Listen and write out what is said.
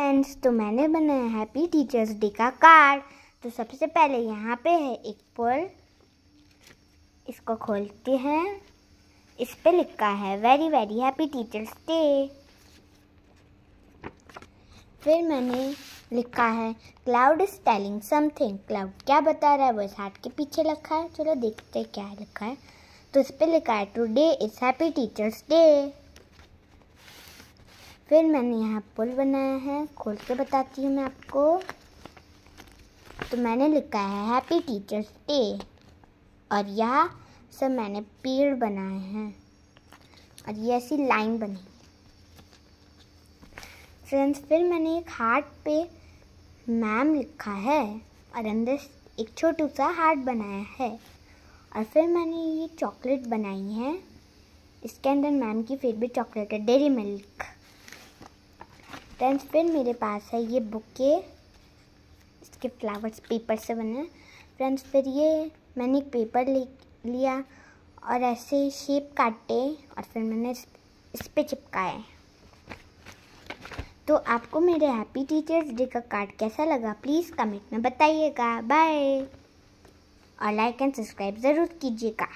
Friends तो मैंने बनाया हैप्पी टीचर्स डे का कार्ड तो सबसे पहले यहाँ पे है एक पोल इसको खोलते हैं. इस पे लिखा है very very happy teachers day फिर मैंने लिखा है cloud is telling something cloud क्या बता रहा है? वो इस हार्ट के पीछे लिखा है. चलो देखते हैं क्या लिखा है. तो इस पे लिखा है today is happy teachers day फिर मैंने यहाँ पुल बनाया है, खोल के बताती हूँ मैं आपको। तो मैंने लिखा है हैप्पी टीचर्स डे और यह सब मैंने पेड़ बनाए हैं। और ये ऐसी लाइन बनी। फ्रेंड्स, फिर मैंने एक हार्ट पे मैम लिखा है और अंदर एक छोटू सा हार्ट बनाया है। और फिर मैंने ये चॉकलेट बनाई है। इसके अंदर मैम की फेवरेट चॉकलेट है, डेरी मिल्क। फ्रेंड्स फिर मेरे पास है ये बुके इसके फ्लावर्स पेपर से बने फ्रेंड्स फिर ये मैंने एक पेपर ले लिया और ऐसे शेप काटे और फिर मैंने इस, इस पे चिपकाए। तो आपको मेरे हैप्पी टीचर्स डे का कार्ड कैसा लगा प्लीज़ कमेंट में बताइएगा। बाय। और लाइक एंड सब्सक्राइब ज़रूर कीजिएगा।